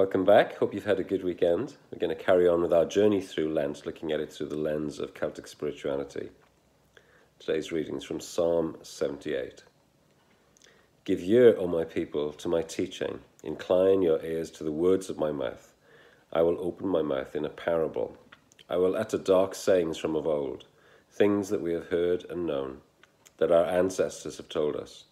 Welcome back. Hope you've had a good weekend. We're going to carry on with our journey through Lent, looking at it through the lens of Celtic spirituality. Today's reading is from Psalm 78. Give ear, O my people, to my teaching. Incline your ears to the words of my mouth. I will open my mouth in a parable. I will utter dark sayings from of old, things that we have heard and known, that our ancestors have told us.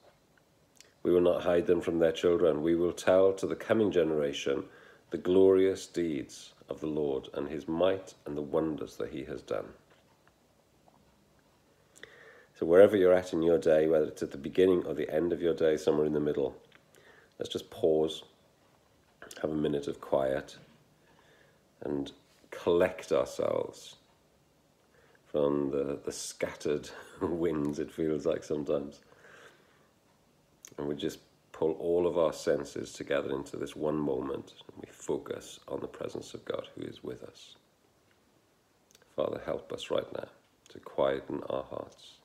We will not hide them from their children. We will tell to the coming generation the glorious deeds of the Lord and his might and the wonders that he has done. So, wherever you're at in your day, whether it's at the beginning or the end of your day, somewhere in the middle, let's just pause, have a minute of quiet, and collect ourselves from the, the scattered winds, it feels like sometimes. And we just pull all of our senses together into this one moment and we focus on the presence of God who is with us. Father, help us right now to quieten our hearts,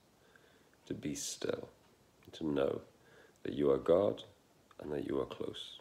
to be still, to know that you are God and that you are close.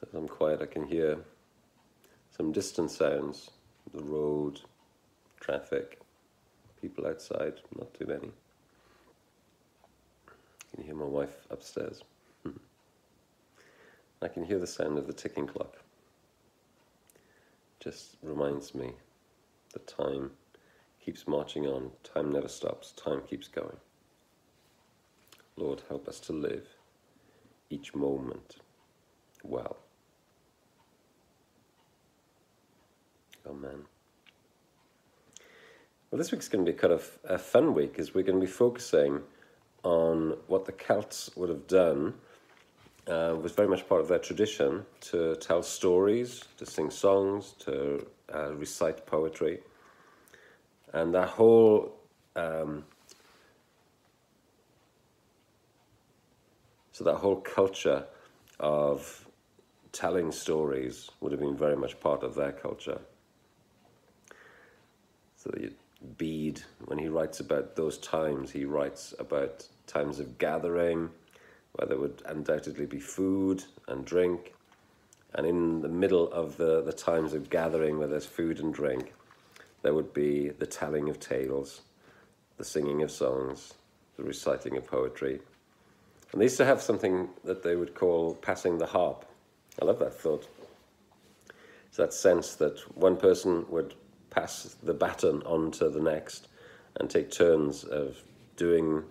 As I'm quiet, I can hear some distant sounds the road, traffic, people outside, not too many. I can hear my wife upstairs. Hmm. I can hear the sound of the ticking clock. Just reminds me that time keeps marching on, time never stops, time keeps going. Lord, help us to live each moment well. Amen. Well, this week's going to be kind of a fun week as we're going to be focusing on what the Celts would have done. Uh, was very much part of their tradition to tell stories, to sing songs, to uh, recite poetry. And that whole um, so that whole culture of telling stories would have been very much part of their culture. So Bede, when he writes about those times, he writes about times of gathering, where there would undoubtedly be food and drink. And in the middle of the, the times of gathering where there's food and drink, there would be the telling of tales, the singing of songs, the reciting of poetry. And they used to have something that they would call passing the harp. I love that thought. It's that sense that one person would pass the baton on to the next and take turns of doing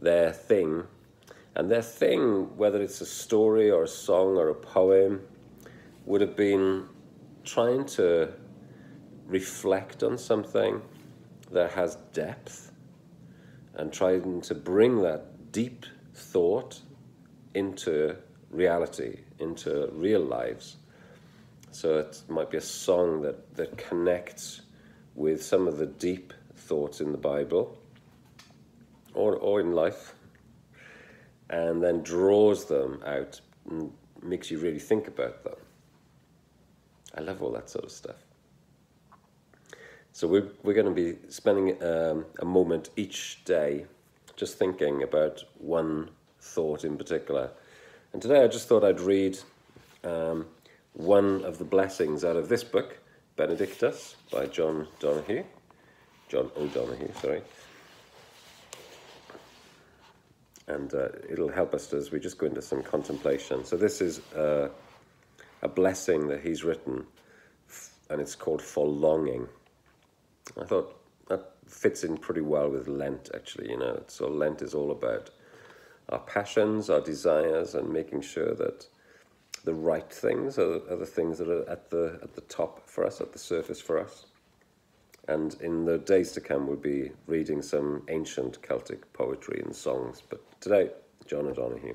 their thing. And their thing, whether it's a story or a song or a poem, would have been trying to reflect on something that has depth and trying to bring that deep thought into reality, into real lives. So it might be a song that, that connects with some of the deep thoughts in the Bible or, or in life and then draws them out and makes you really think about them. I love all that sort of stuff. So we're, we're going to be spending um, a moment each day just thinking about one thought in particular. And today I just thought I'd read um, one of the blessings out of this book, Benedictus, by John Donahue. John O'Donohue, sorry. And uh, it'll help us as we just go into some contemplation. So, this is uh, a blessing that he's written, and it's called For Longing. I thought that fits in pretty well with Lent, actually. You know, so Lent is all about our passions, our desires, and making sure that the right things are, are the things that are at the at the top for us, at the surface for us. And in the days to come, we'll be reading some ancient Celtic poetry and songs. But today, John O'Donohue.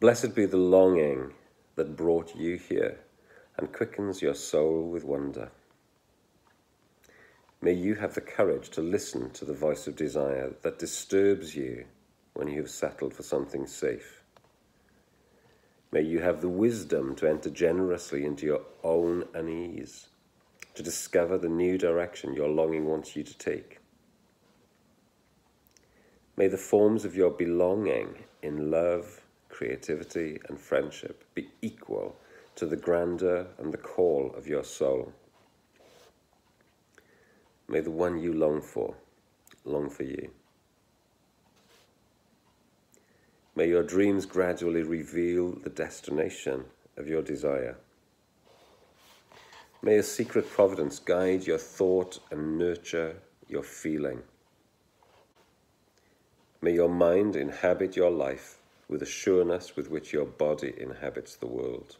Blessed be the longing that brought you here and quickens your soul with wonder. May you have the courage to listen to the voice of desire that disturbs you when you have settled for something safe. May you have the wisdom to enter generously into your own unease, to discover the new direction your longing wants you to take. May the forms of your belonging in love, creativity, and friendship be equal to the grandeur and the call of your soul. May the one you long for long for you. May your dreams gradually reveal the destination of your desire. May a secret providence guide your thought and nurture your feeling. May your mind inhabit your life with the sureness with which your body inhabits the world.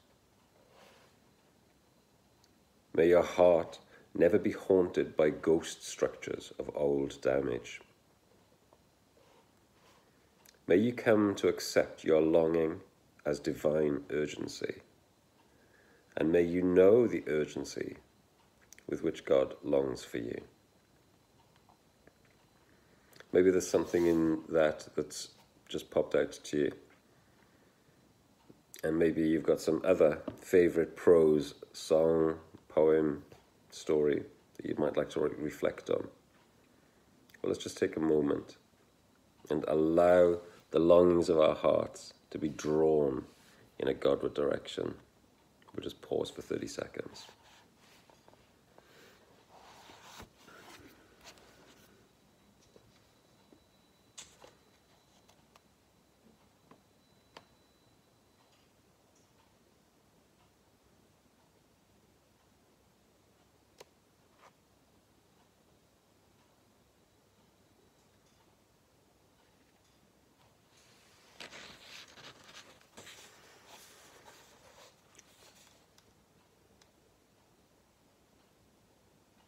May your heart never be haunted by ghost structures of old damage. May you come to accept your longing as divine urgency, and may you know the urgency with which God longs for you. Maybe there's something in that that's just popped out to you. And maybe you've got some other favorite prose, song, poem, story that you might like to reflect on. Well, let's just take a moment and allow the longings of our hearts to be drawn in a Godward direction. We'll just pause for 30 seconds.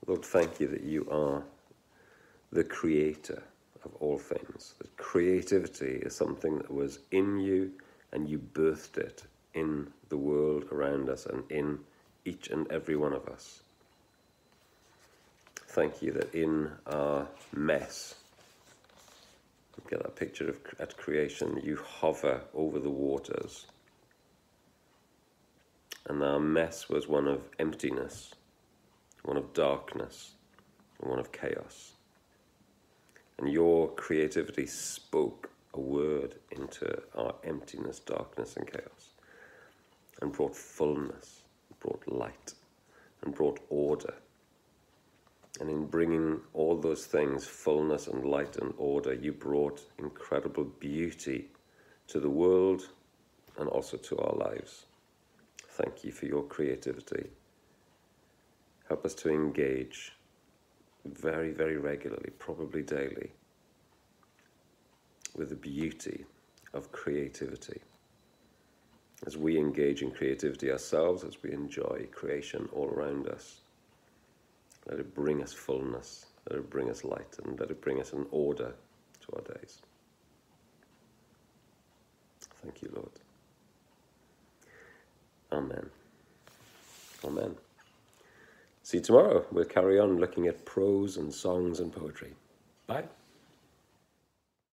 Lord, thank you that you are the creator of all things. That creativity is something that was in you and you birthed it in the world around us and in each and every one of us. Thank you that in our mess, get that picture of at creation, you hover over the waters. And our mess was one of emptiness one of darkness, and one of chaos. And your creativity spoke a word into our emptiness, darkness, and chaos, and brought fullness, brought light, and brought order. And in bringing all those things, fullness and light and order, you brought incredible beauty to the world and also to our lives. Thank you for your creativity. Help us to engage very, very regularly, probably daily, with the beauty of creativity. As we engage in creativity ourselves, as we enjoy creation all around us, let it bring us fullness, let it bring us light, and let it bring us an order to our days. Thank you, Lord. Amen. Amen. See you tomorrow. We'll carry on looking at prose and songs and poetry. Bye.